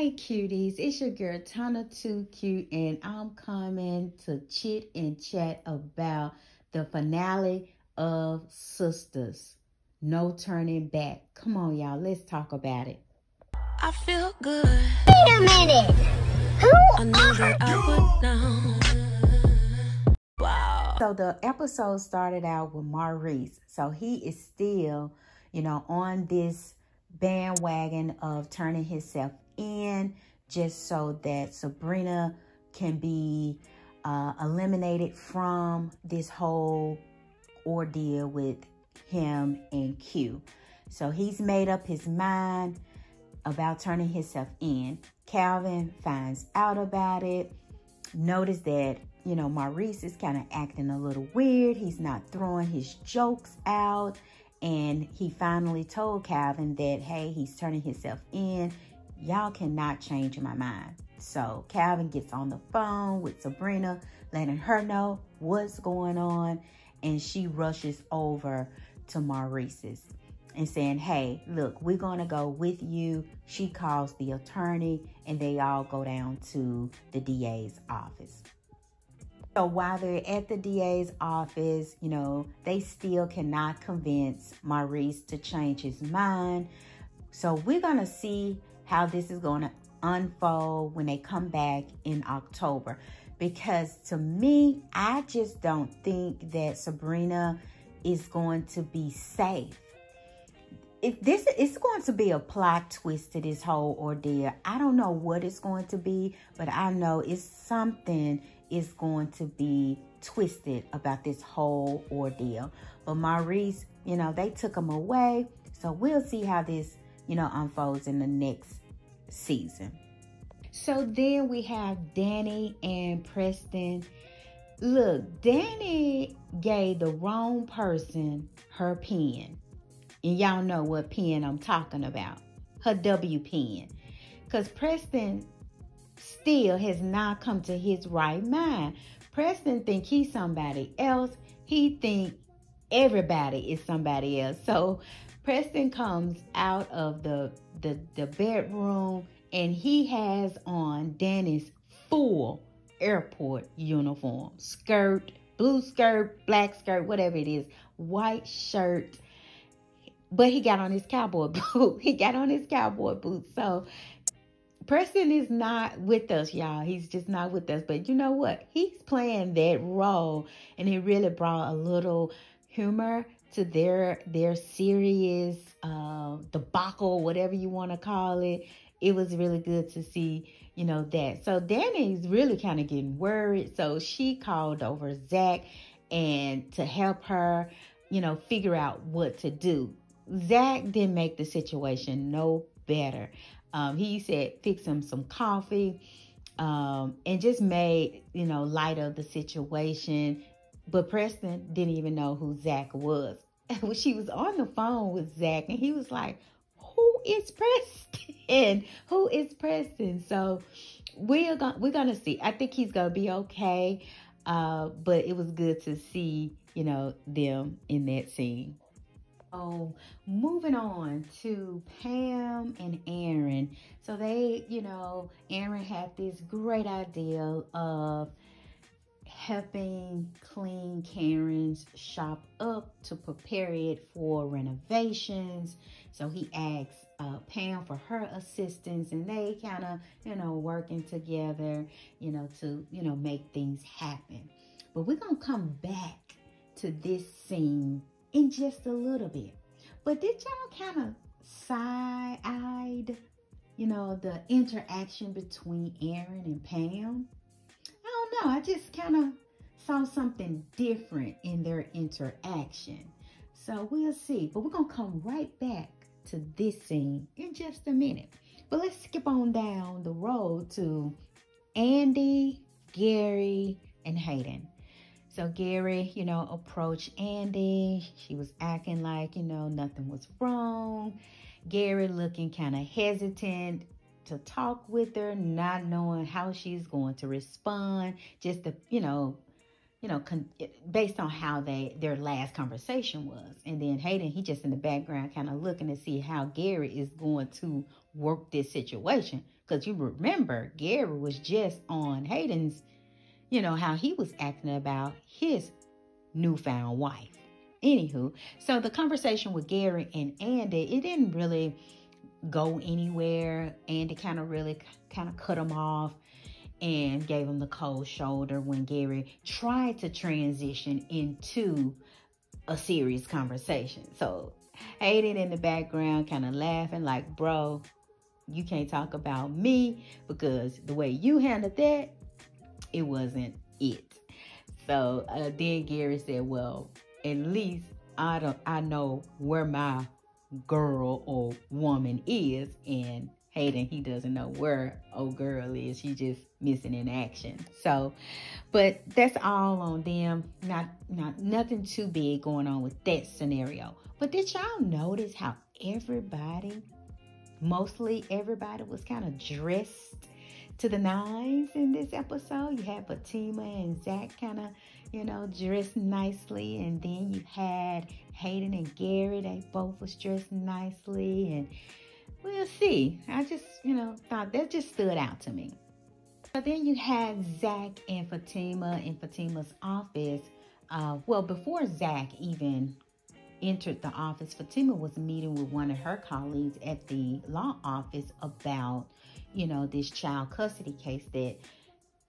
Hey cuties, it's your girl Tonna Too Cute, and I'm coming to chit and chat about the finale of Sistas. No turning back. Come on, y'all, let's talk about it. I feel good. Wait a minute. Who I knew that I. Wow. So the episode started out with Maurice. So he is still, you know, on this bandwagon of turning himself in just so that Sabrina can be uh, eliminated from this whole ordeal with him and Q. So he's made up his mind about turning himself in. Calvin finds out about it. Notice that, you know, Maurice is kind of acting a little weird. He's not throwing his jokes out. And he finally told Calvin that, hey, he's turning himself in y'all cannot change my mind. So Calvin gets on the phone with Sabrina, letting her know what's going on, and she rushes over to Maurice's and saying, Hey, look, we're gonna go with you. She calls the attorney, and they all go down to the DA's office. So while they're at the DA's office, you know, they still cannot convince Maurice to change his mind. So we're gonna see how this is going to unfold when they come back in October. Because to me, I just don't think that Sabrina is going to be safe. If this is going to be a plot twist to this whole ordeal. I don't know what it's going to be, but I know it's something is going to be twisted about this whole ordeal. But Maurice, you know, they took him away. So we'll see how this, you know, unfolds in the next season. So then we have Danny and Preston. Look, Danny gave the wrong person her pen. And y'all know what pen I'm talking about. Her W pen. Because Preston still has not come to his right mind. Preston think he's somebody else. He think everybody is somebody else. So Preston comes out of the, the, the bedroom and he has on Danny's full airport uniform skirt, blue skirt, black skirt, whatever it is, white shirt. But he got on his cowboy boot. he got on his cowboy boots. So Preston is not with us, y'all. He's just not with us. But you know what? He's playing that role, and it really brought a little humor to their their serious uh, debacle, whatever you want to call it. It was really good to see, you know, that. So Danny's really kind of getting worried. So she called over Zach and to help her, you know, figure out what to do. Zach didn't make the situation no better. Um, he said, fix him some coffee. Um, and just made, you know, light of the situation but Preston didn't even know who Zach was. When she was on the phone with Zach and he was like, Who is Preston? who is Preston? So we're gonna we're gonna see. I think he's gonna be okay. Uh, but it was good to see, you know, them in that scene. Oh, moving on to Pam and Aaron. So they, you know, Aaron had this great idea of helping clean Karen's shop up to prepare it for renovations. So he asked uh, Pam for her assistance and they kind of, you know, working together, you know, to, you know, make things happen. But we're going to come back to this scene in just a little bit. But did y'all kind of side-eyed, you know, the interaction between Aaron and Pam? Know. I just kind of saw something different in their interaction. So we'll see. But we're going to come right back to this scene in just a minute. But let's skip on down the road to Andy, Gary, and Hayden. So Gary, you know, approached Andy. She was acting like, you know, nothing was wrong. Gary looking kind of hesitant to talk with her, not knowing how she's going to respond, just to, you know, you know, con- based on how they their last conversation was. And then Hayden, he just in the background kind of looking to see how Gary is going to work this situation Because you remember, Gary was just on Hayden's, you know, how he was acting about his newfound wife. Anywho, so the conversation with Gary and Andy, it didn't really go anywhere. Andy kind of really kind of cut him off and gave him the cold shoulder when Gary tried to transition into a serious conversation. So Hayden in the background kind of laughing like, bro, you can't talk about me because the way you handled that, it wasn't it. So uh, then Gary said, well, at least I don't I know where my girl or woman is and Hayden he doesn't know where old girl is. She just missing in action. So but that's all on them. Not not nothing too big going on with that scenario. But did y'all notice how everybody mostly everybody was kind of dressed to the nines in this episode. You had Fatima and Zach kind of, you know, dressed nicely. And then you had Hayden and Gary. They both was dressed nicely. And we'll see. I just, you know, thought that just stood out to me. But then you had Zach and Fatima in Fatima's office. Uh, well, before Zach even entered the office, Fatima was meeting with one of her colleagues at the law office about you know, this child custody case that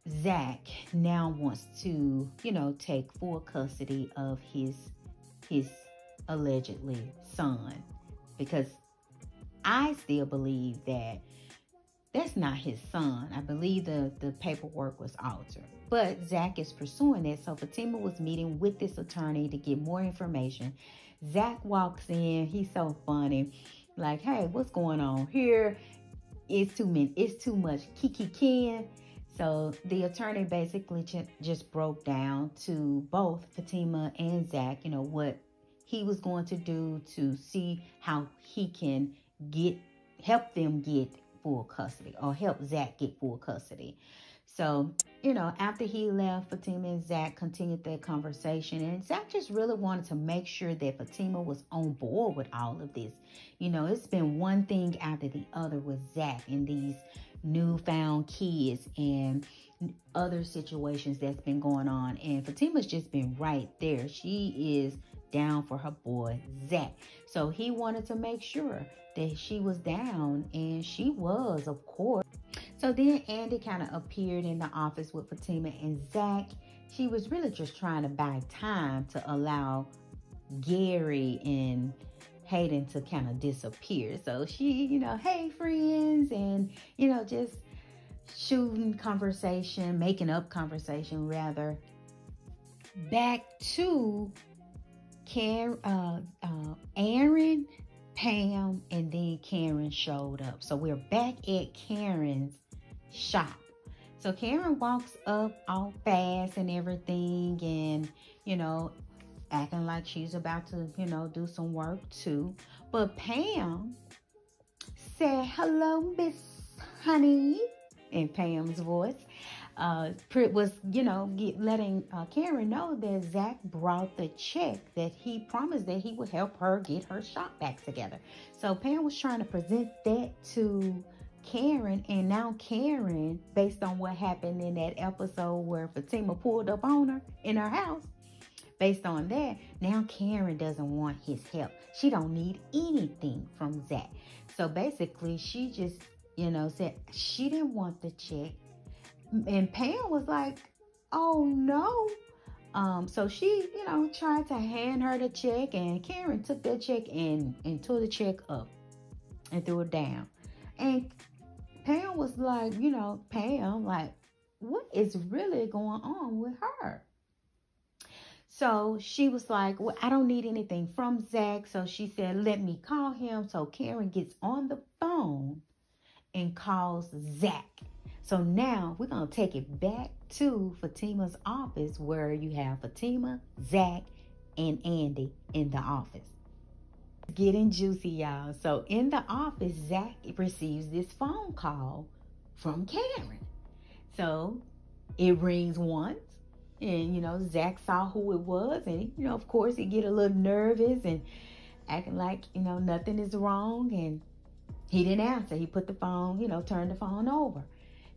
Zach now wants to, you know, take full custody of his his allegedly son because I still believe that that's not his son. I believe the, the paperwork was altered. But Zach is pursuing it. So Fatima was meeting with this attorney to get more information. Zach walks in. He's so funny. Like, hey, what's going on here? it's too many, it's too much kiki can. So the attorney basically just broke down to both Fatima and Zach, you know, what he was going to do to see how he can get help them get full custody or help Zach get full custody. So, you know, after he left, Fatima and Zach continued their conversation. And Zach just really wanted to make sure that Fatima was on board with all of this. You know, it's been one thing after the other with Zach and these newfound kids and other situations that's been going on. And Fatima's just been right there. She is down for her boy, Zach. So he wanted to make sure that she was down, and she was, of course. So then Andy kind of appeared in the office with Fatima and Zach. She was really just trying to buy time to allow Gary and Hayden to kind of disappear. So she, you know, hey friends, and you know, just shooting conversation, making up conversation rather. Back to Karen, uh, uh, Aaron, Pam, and then Karen showed up. So we're back at Karen's shop. So Karen walks up all fast and everything, and you know, acting like she's about to, you know, do some work too. But Pam said, Hello, Miss Honey, in Pam's voice. Uh, was, you know, letting uh, Karen know that Zach brought the check that he promised that he would help her get her shop back together. So Pam was trying to present that to Karen, and now Karen, based on what happened in that episode where Fatima pulled up on her in her house, based on that, now Karen doesn't want his help. She don't need anything from Zach. So basically, she just, you know, said she didn't want the check. And Pam was like, oh no. Um, so she, you know, tried to hand her the check, and Karen took that check and, and tore the check up and threw it down. And Pam was like, you know, Pam, like, what is really going on with her? So she was like, Well, I don't need anything from Zach. So she said, Let me call him. So Karen gets on the phone and calls Zach. So now we're going to take it back to Fatima's office where you have Fatima, Zach, and Andy in the office getting juicy, y'all. So in the office, Zach receives this phone call from Karen. So it rings once, and you know, Zach saw who it was, and you know, of course, he get a little nervous and acting like you know nothing is wrong. And He didn't answer. He put the phone, you know, turned the phone over.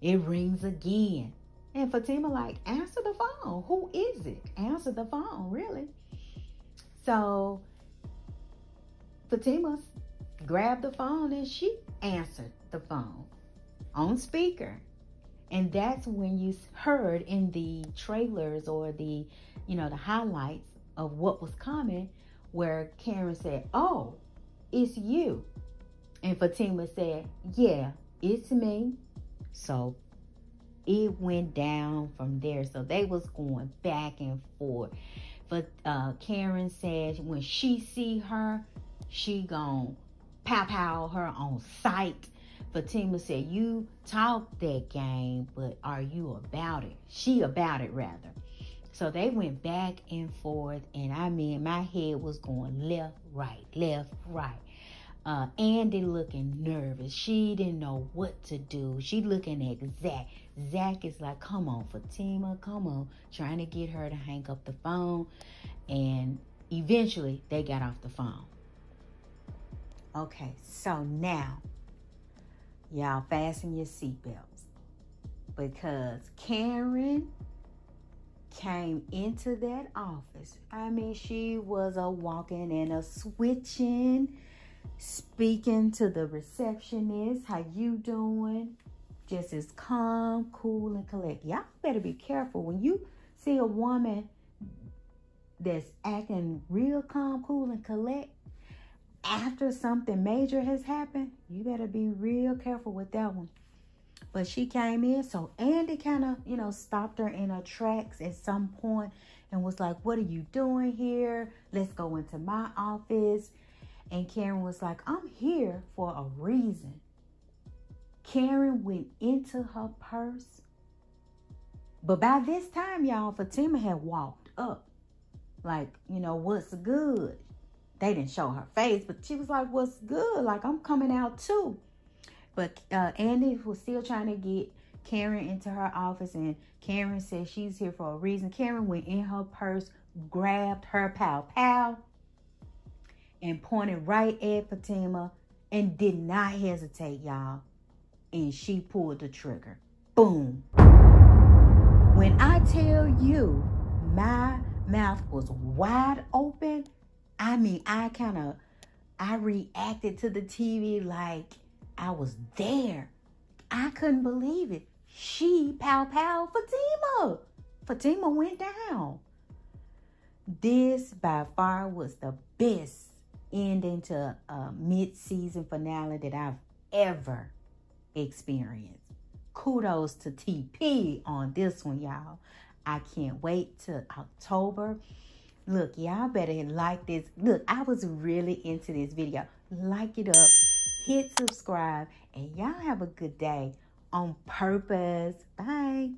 It rings again. And Fatima like, answer the phone. Who is it? Answer the phone, really. So Fatima grabbed the phone and she answered the phone on speaker. And that's when you heard in the trailers or the, you know, the highlights of what was coming, where Karen said, Oh, it's you. And Fatima said, Yeah, it's me. So it went down from there. So they was going back and forth. But uh, Karen said when she see her, she gon' pow pow her on sight. Fatima said, You talk that game, but are you about it? She about it rather. So they went back and forth, and I mean, my head was going left, right, left, right. Uh, Andy looking nervous. She didn't know what to do. She looking at Zach. Zach is like, come on, Fatima, come on. Trying to get her to hang up the phone. And eventually they got off the phone. Okay, so now, y'all fasten your seatbelts. Because Karen came into that office. I mean, she was a walking and a switching speaking to the receptionist, how you doing? Just as calm, cool, and collect. Y'all better be careful when you see a woman that's acting real calm, cool, and collect after something major has happened. You better be real careful with that one. But she came in, so Andy kind of, you know, stopped her in her tracks at some point and was like, What are you doing here? Let's go into my office. And Karen was like, I'm here for a reason. Karen went into her purse. But by this time, y'all, Fatima had walked up. Like, you know, what's good? They didn't show her face, but she was like, what's good? Like, I'm coming out too. But uh, Andy was still trying to get Karen into her office, and Karen said she's here for a reason. Karen went in her purse, grabbed her pow pow, and pointed right at Fatima and did not hesitate, y'all. And she pulled the trigger. Boom. When I tell you my mouth was wide open, I mean, I kind of, I reacted to the TV like I was there. I couldn't believe it. She pow pow Fatima. Fatima went down. This by far was the best ending to a mid-season finale that I've ever experienced. Kudos to TP on this one, y'all. I can't wait till October. Look, y'all better like this. Look, I was really into this video. Like it up, hit subscribe, and y'all have a good day on purpose. Bye.